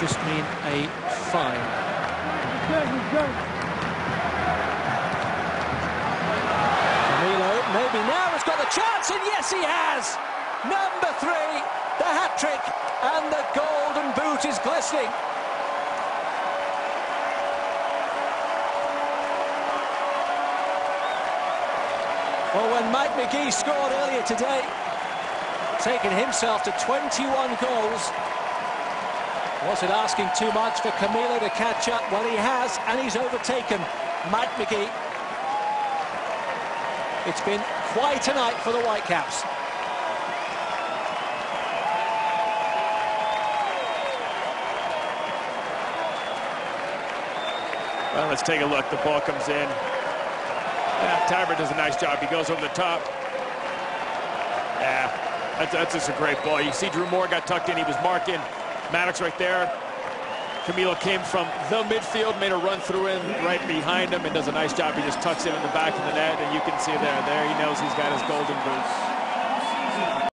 just mean a fine. Maybe now has got the chance, and yes, he has. Number three, the hat trick, and the golden boot is glistening. Well, when Mike Magee scored earlier today, taking himself to 21 goals, was it asking too much for Camilo to catch up? Well, he has, and he's overtaken Mike Magee. It's been quite a night for the Whitecaps. Well, let's take a look. The ball comes in. Yeah, Teibert does a nice job. He goes over the top. Yeah, that's, that's just a great ball. You see Drew Moor got tucked in. He was marking. Mattocks right there. Camilo came from the midfield, made a run through him right behind him, and does a nice job. He just tucks it in the back of the net, and you can see there, there he knows he's got his golden boots.